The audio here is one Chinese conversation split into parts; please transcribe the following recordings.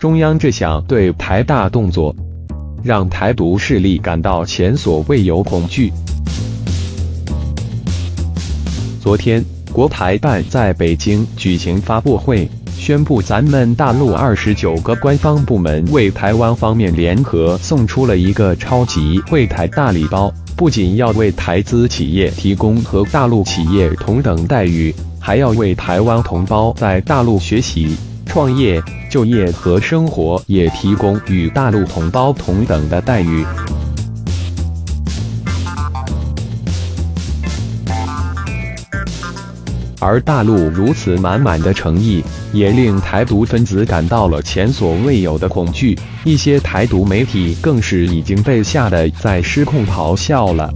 中央这项对台大动作，让台独势力感到前所未有恐惧。昨天，国台办在北京举行发布会，宣布咱们大陆二十九个官方部门为台湾方面联合送出了一个超级惠台大礼包，不仅要为台资企业提供和大陆企业同等待遇，还要为台湾同胞在大陆学习、创业、就业和生活也提供与大陆同胞同等的待遇。而大陆如此满满的诚意，也令台独分子感到了前所未有的恐惧。一些台独媒体更是已经被吓得在失控咆哮了。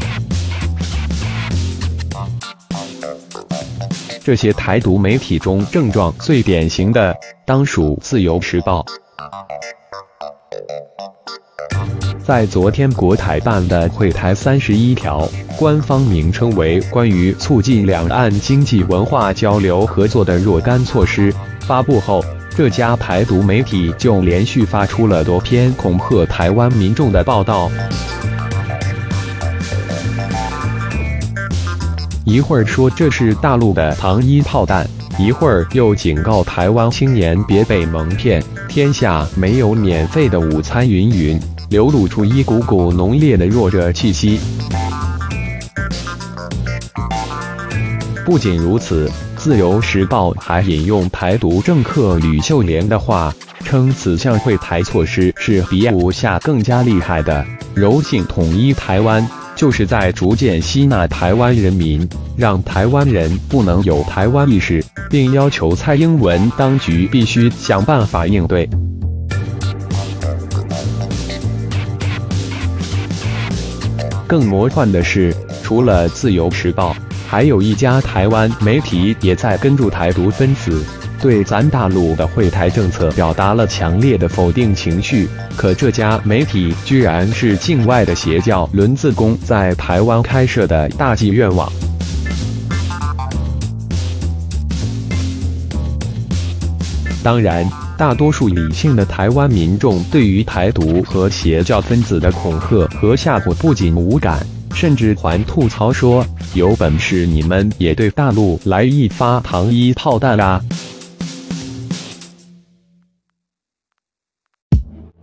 这些台独媒体中，症状最典型的当属《自由时报》。在昨天国台办的会台三十一条，官方名称为《关于促进两岸经济文化交流合作的若干措施》发布后，这家台独媒体就连续发出了多篇恐吓台湾民众的报道。一会儿说这是大陆的糖衣炮弹，一会儿又警告台湾青年别被蒙骗，天下没有免费的午餐，云云。流露出一股股浓烈的弱者气息。不仅如此，《自由时报》还引用台独政客吕秀莲的话，称此项会台措施是比武下更加厉害的柔性统一台湾，就是在逐渐吸纳台湾人民，让台湾人不能有台湾意识，并要求蔡英文当局必须想办法应对。更魔幻的是，除了《自由时报》，还有一家台湾媒体也在跟住台独分子，对咱大陆的会台政策表达了强烈的否定情绪。可这家媒体居然是境外的邪教轮自公在台湾开设的大计愿网。当然，大多数理性的台湾民众对于台独和邪教分子的恐吓和吓唬不仅无感，甚至还吐槽说：“有本事你们也对大陆来一发糖衣炮弹啊！”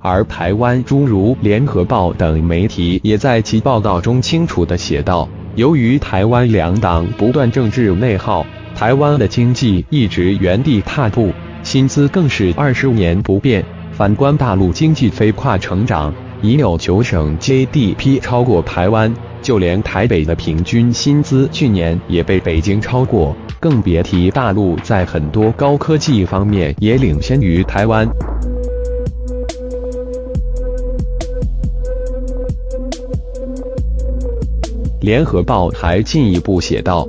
而台湾诸如《联合报》等媒体也在其报道中清楚地写道：“由于台湾两党不断政治内耗，台湾的经济一直原地踏步。”薪资更是二十年不变。反观大陆经济飞快成长，已有九省 GDP 超过台湾，就连台北的平均薪资去年也被北京超过，更别提大陆在很多高科技方面也领先于台湾。联合报还进一步写道。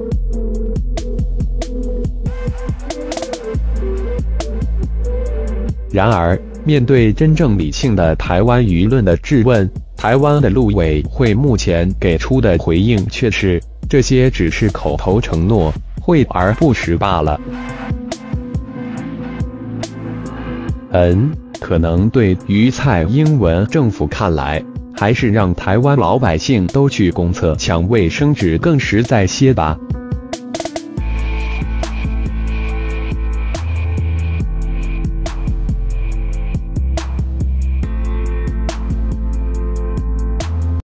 然而，面对真正理性的台湾舆论的质问，台湾的陆委会目前给出的回应却是：这些只是口头承诺，会而不实罢了。嗯，可能对于蔡英文政府看来，还是让台湾老百姓都去公厕抢卫生纸更实在些吧。